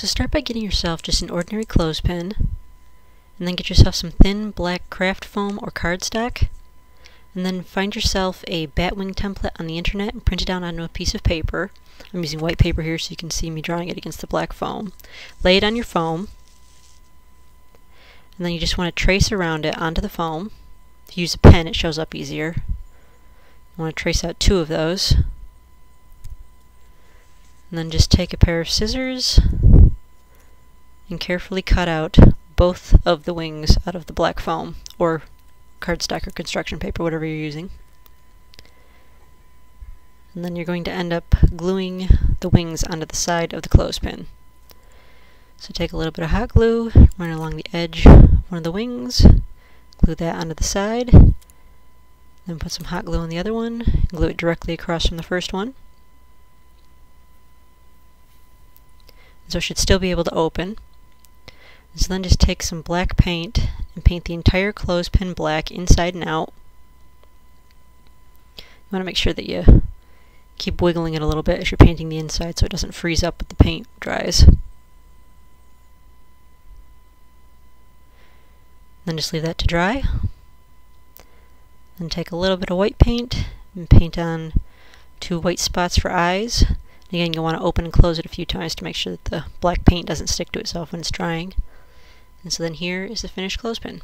So start by getting yourself just an ordinary clothespin, and then get yourself some thin black craft foam or cardstock, and then find yourself a batwing template on the internet and print it out onto a piece of paper. I'm using white paper here so you can see me drawing it against the black foam. Lay it on your foam, and then you just want to trace around it onto the foam. If you use a pen, it shows up easier. You want to trace out two of those. And then just take a pair of scissors and carefully cut out both of the wings out of the black foam, or cardstock or construction paper, whatever you're using. And then you're going to end up gluing the wings onto the side of the clothespin. So take a little bit of hot glue, run along the edge of one of the wings, glue that onto the side, then put some hot glue on the other one, glue it directly across from the first one. So it should still be able to open. So then just take some black paint and paint the entire clothespin black inside and out. You want to make sure that you keep wiggling it a little bit as you're painting the inside so it doesn't freeze up when the paint dries. Then just leave that to dry. Then take a little bit of white paint and paint on two white spots for eyes. Again, you'll want to open and close it a few times to make sure that the black paint doesn't stick to itself when it's drying. And so then here is the finished clothespin.